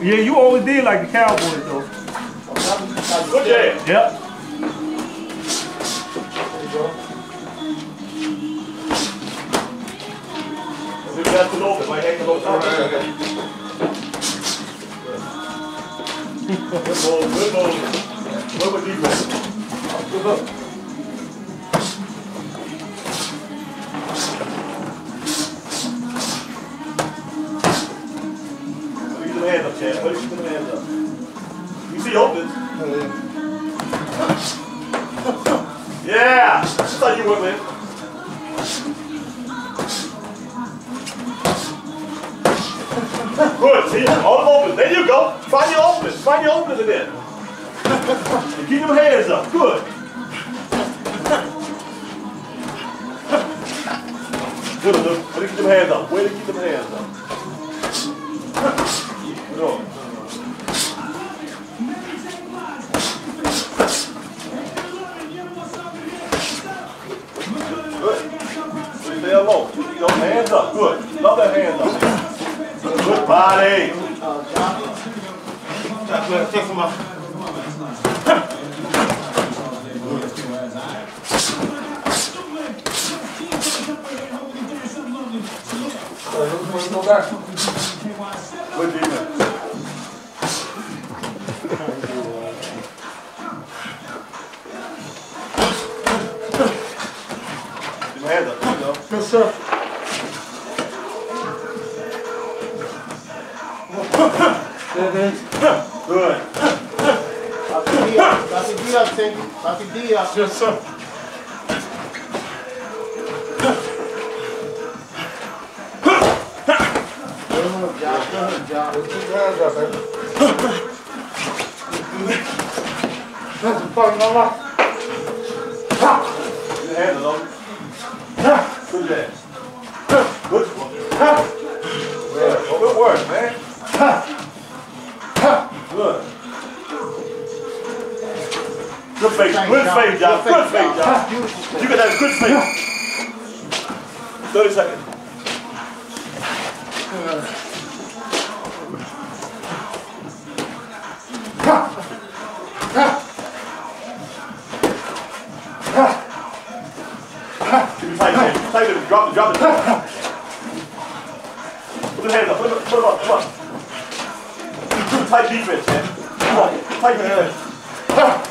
Yeah, you always did like the Cowboys though. Good jab. Yep. Maybe that's too open. My hand can go top. Good move, good move. Good with defense. Good hook. Your hands up, Put your hands up. You see open. Oh, yeah! That's how you went, man. Good, see, all them open. There you go. Find your openings. Find your openings in there. And keep them hands up. Good. Good, Luke. Way to keep them hands up. Way to keep them hands up. Low. Keep hands up. Good. Love that hands up. Good body. Take some. Good defense. Keep your hands up. There you go. Yes, sir. Good. Papi Diaz, Papi Diaz, take it. Papi Jab. Good. Yeah, Good work, man. Good. Good face. Good face, job. Good face, job. You got that good face. 30 seconds. Keep it tight, man. Tight it. Drop it, drop it. Put the hands up. Put it, put it up. Come on. Tight defense, man. Come on. Tight defense.